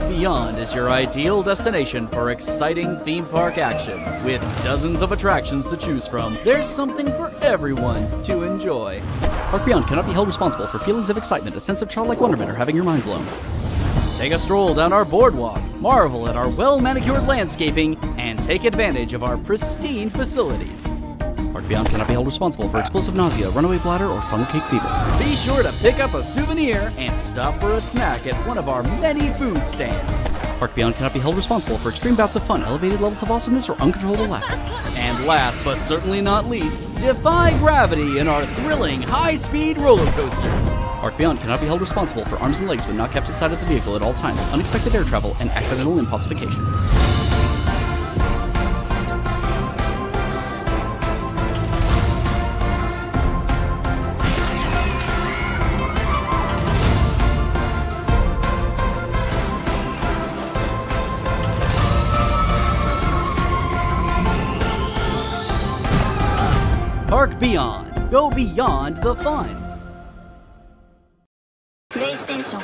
Beyond is your ideal destination for exciting theme park action. With dozens of attractions to choose from, there's something for everyone to enjoy. Park Beyond cannot be held responsible for feelings of excitement, a sense of childlike wonderment, or having your mind blown. Take a stroll down our boardwalk, marvel at our well manicured landscaping, and take advantage of our pristine facilities. Park Beyond cannot be held responsible for explosive nausea, runaway bladder, or funnel cake fever. Be sure to pick up a souvenir and stop for a snack at one of our many food stands. Park Beyond cannot be held responsible for extreme bouts of fun, elevated levels of awesomeness, or uncontrollable laughter. And last but certainly not least, defy gravity in our thrilling high speed roller coasters. Park Beyond cannot be held responsible for arms and legs when not kept inside of the vehicle at all times, unexpected air travel, and accidental impossification. Park Beyond. Go beyond the fun. PlayStation